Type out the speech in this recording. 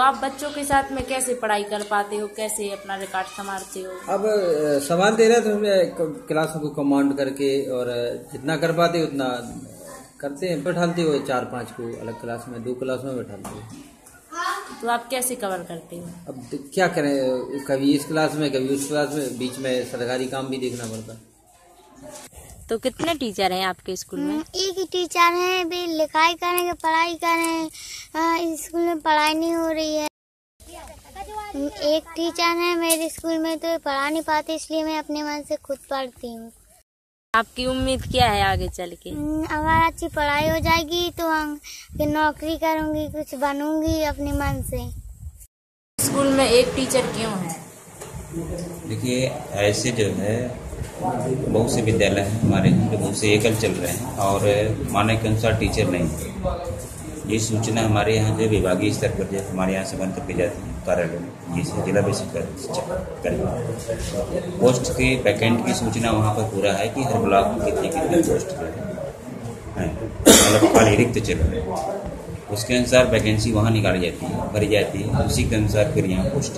आप बच्चों के साथ में कैसे पढ़ाई कर पाते हो? कैसे अपना रिकॉर्ड संभालते हो? अब सवाल दे रहे तो हमें क्लासों को कमांड करके और जितना कर पाते उतना करते हैं बैठालते हो चार पाँच को अलग क्लास में दो क्लास में बैठालते हो। तो आप कैसे कवर करते हो? अब क्या करें कभी इस क्लास में कभी उस क्लास में बीच में सरकारी काम भी देखना पड़ता। है तो कितने टीचर हैं आपके स्कूल में? एक ही टीचर है भी लिखाई करेंगे पढ़ाई करें हाँ, स्कूल में पढ़ाई नहीं हो रही है। एक टीचर है मेरे स्कूल में तो पढ़ा नहीं पाते इसलिए मैं अपने मन से खुद पढ़ती हूँ। आपकी उम्मीद क्या है आगे चल के? हम्म, अगर अच्छी पढ़ाई हो जाएगी तो हम नौकरी करूँगी कुछ बनूँगी अपने मन से। स्कूल में एक टीचर क्यों है? देखिए ऐसे जो है बहुत से विद्यालय हैं हमारे, जो बहुत से एकल चल रहे हैं और मानक के अनुसार टीचर नहीं ये सूचना हमारे यहाँ जो विभागीय स्तर पर जो हमारे यहाँ से बन करके जाती है कार्यालय में। जिसे जिला बेसिक पोस्ट के वैकेंट की सूचना वहाँ पर पूरा है कि हर ब्लॉक में कितने कितने पोस्ट है। मतलब रिक्त चल रहे हैं। उसके अनुसार वैकेंसी वहाँ निकाली जाती है, भरी जाती है। उसी के अनुसार फिर यहाँ पोस्ट